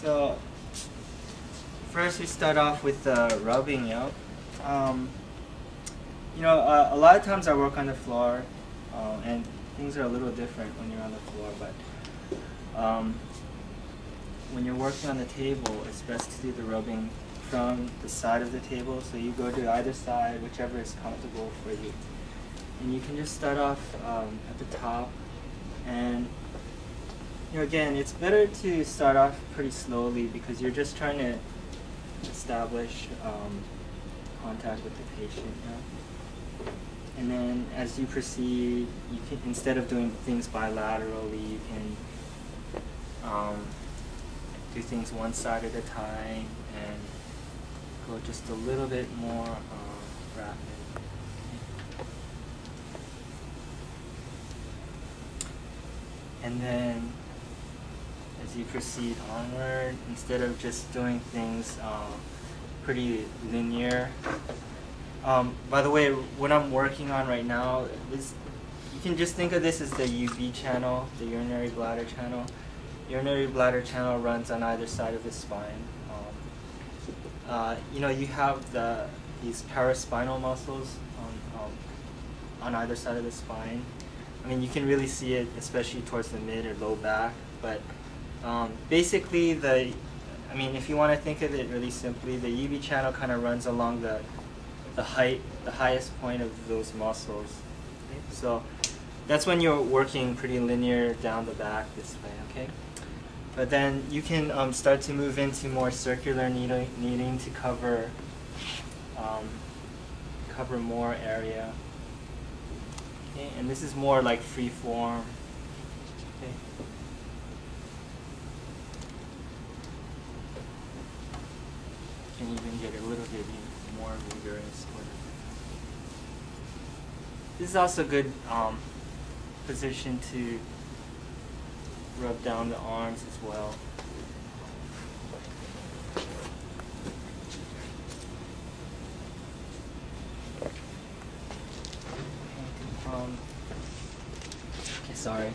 So first we start off with the rubbing out. Um, you know, uh, a lot of times I work on the floor, uh, and things are a little different when you're on the floor. But um, when you're working on the table, it's best to do the rubbing from the side of the table. So you go to either side, whichever is comfortable for you. And you can just start off um, at the top and again, it's better to start off pretty slowly because you're just trying to establish um, contact with the patient. You know? And then as you proceed, you can instead of doing things bilaterally, you can um, do things one side at a time and go just a little bit more uh, rapid. And then as you proceed onward, instead of just doing things um, pretty linear. Um, by the way, what I'm working on right now is, you can just think of this as the UB channel, the urinary bladder channel. Urinary bladder channel runs on either side of the spine. Um, uh, you know, you have the these paraspinal muscles on, um, on either side of the spine. I mean, you can really see it, especially towards the mid or low back, but um, basically, the, I mean, if you want to think of it really simply, the UB channel kind of runs along the, the height, the highest point of those muscles. Okay? So that's when you're working pretty linear down the back this way, okay? But then you can um, start to move into more circular kneading, kneading to cover, um, cover more area. Okay? And this is more like free form. Okay? can even get a little bit more vigorous. This is also a good um, position to rub down the arms as well. Um, okay, sorry.